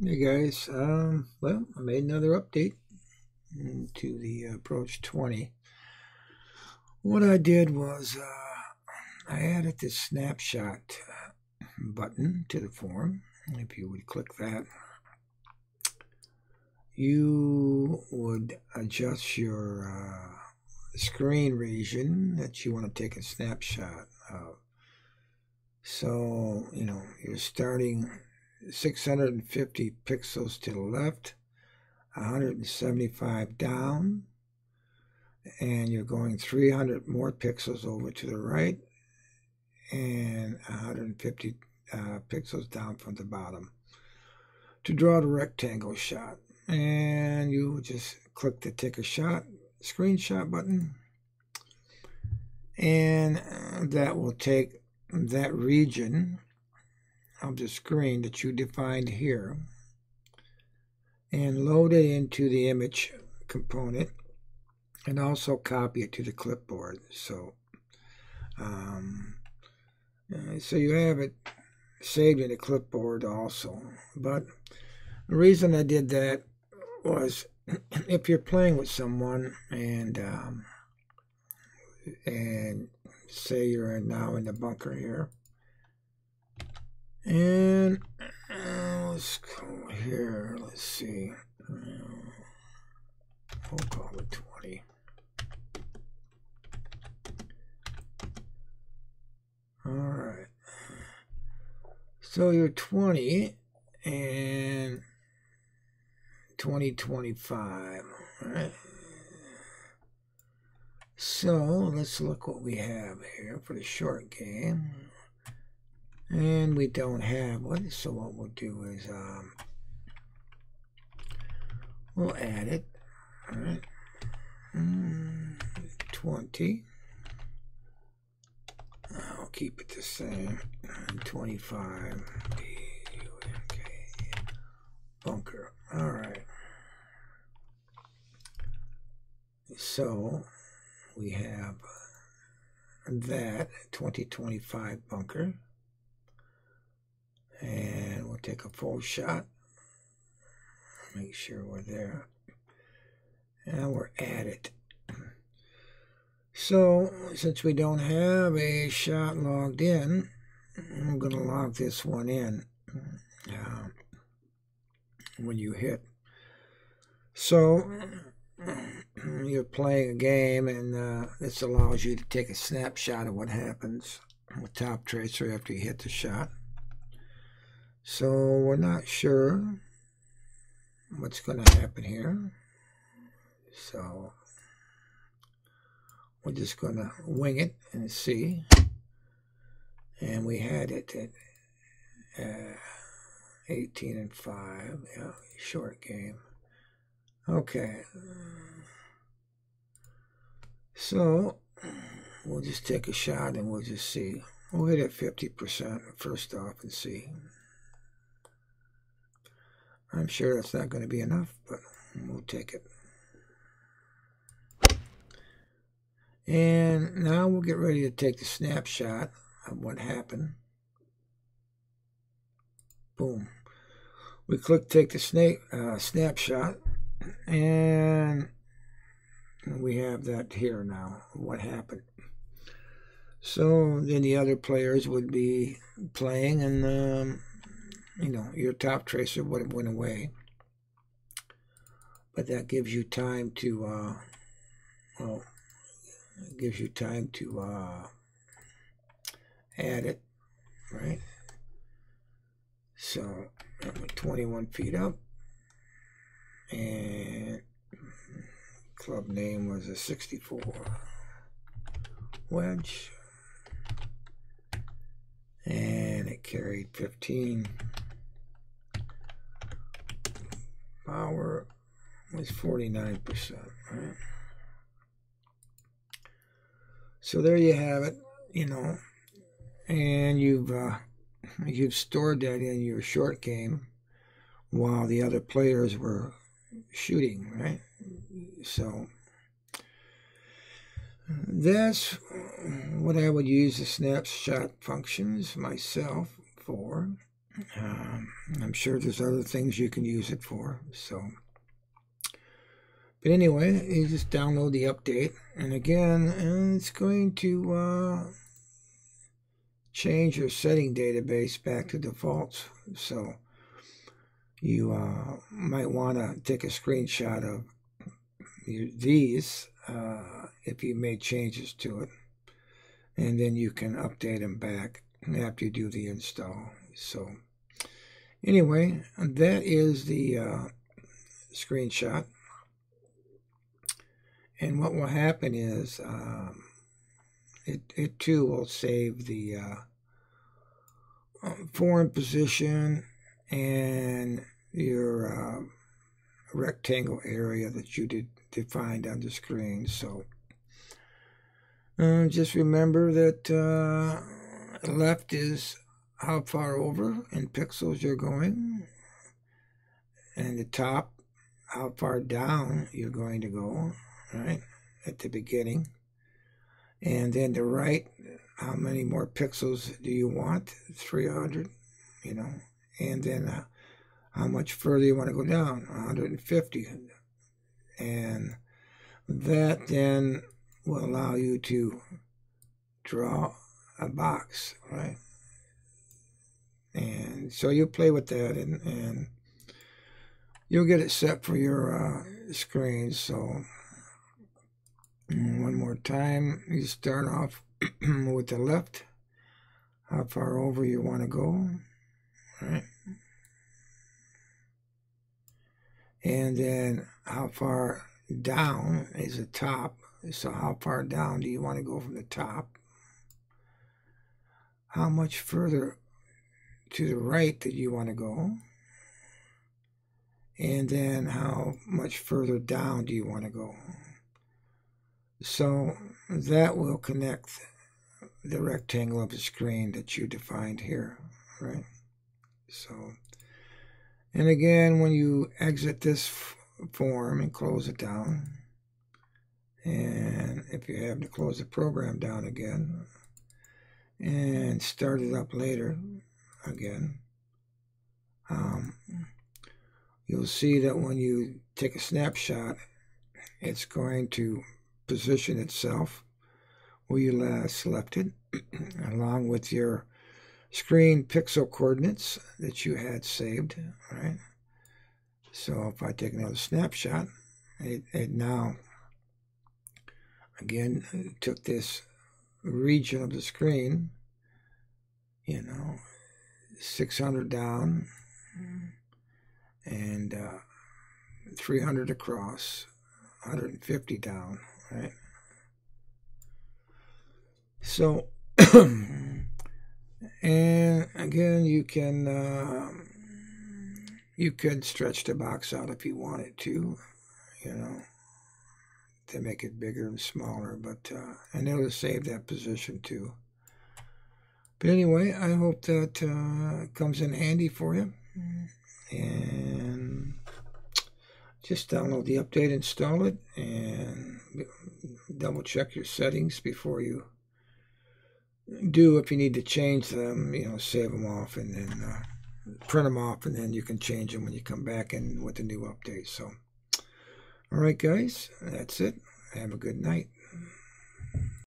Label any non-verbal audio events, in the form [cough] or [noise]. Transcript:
Hey guys, um, well, I made another update to the Approach 20. What I did was uh, I added this snapshot uh, button to the form. If you would click that, you would adjust your uh, screen region that you want to take a snapshot of. So, you know, you're starting 650 pixels to the left, 175 down, and you're going 300 more pixels over to the right, and 150 uh, pixels down from the bottom to draw the rectangle shot. And you just click the take a shot screenshot button, and that will take that region of the screen that you defined here and load it into the image component and also copy it to the clipboard. So um, uh, so you have it saved in the clipboard also. But the reason I did that was [clears throat] if you're playing with someone and um, and say you're now in the bunker here and uh, let's go here. Let's see. Uh, we'll call it 20. All right. So you're 20 and 2025. All right. So let's look what we have here for the short game. And we don't have one, so what we'll do is um, we'll add it. All right. Mm, 20. I'll keep it the same. 25. Okay. Bunker. All right. So we have that 2025 bunker and we'll take a full shot. Make sure we're there. And we're at it. So since we don't have a shot logged in I'm going to log this one in. Uh, when you hit. So you're playing a game and uh, this allows you to take a snapshot of what happens with Toptracer after you hit the shot so we're not sure what's going to happen here. So we're just going to wing it and see. And we had it at uh, 18 and 5. Yeah, short game. Okay. So we'll just take a shot and we'll just see. We'll hit it 50% first off and see. I'm sure that's not going to be enough, but we'll take it. And now we'll get ready to take the snapshot of what happened. Boom. We click take the snake, uh, snapshot, and we have that here now, what happened. So then the other players would be playing, and um, you know, your Toptracer would have went away. But that gives you time to, uh, well, gives you time to uh, add it, right? So, I'm 21 feet up, and club name was a 64 wedge, and it carried 15 power was 49%, right? So there you have it, you know, and you've uh, you've stored that in your short game while the other players were shooting, right? So that's what I would use the snapshot functions myself for. Um, I'm sure there's other things you can use it for. So, but anyway, you just download the update, and again, it's going to uh, change your setting database back to defaults. So you uh, might want to take a screenshot of these uh, if you made changes to it, and then you can update them back after you do the install. So anyway, that is the uh, screenshot. And what will happen is um, it, it too will save the uh, um, foreign position and your uh, rectangle area that you did defined on the screen. So uh, just remember that uh, left is how far over in pixels you're going, and the top, how far down you're going to go, right, at the beginning. And then the right, how many more pixels do you want? 300, you know, and then uh, how much further you want to go down? 150. And that then will allow you to draw a box, right? And so you play with that and, and you'll get it set for your uh, screen. So one more time, you start off [clears throat] with the left, how far over you want to go, right? And then how far down is the top. So how far down do you want to go from the top? How much further to the right that you want to go? And then how much further down do you want to go? So that will connect the rectangle of the screen that you defined here, right? So, and again, when you exit this form and close it down, and if you have to close the program down again and start it up later again, um, you'll see that when you take a snapshot, it's going to position itself where you last selected, [clears throat] along with your screen pixel coordinates that you had saved, right? So if I take another snapshot, it, it now, again, took this region of the screen, you know, 600 down and uh, 300 across, 150 down, right? So, [clears throat] and again, you can uh, you could stretch the box out if you wanted to, you know, to make it bigger and smaller. But uh, and it'll save that position too. But anyway, I hope that uh, comes in handy for you, and just download the update, install it, and double check your settings before you do. If you need to change them, you know, save them off and then uh, print them off, and then you can change them when you come back and with the new update. So, all right, guys, that's it. Have a good night.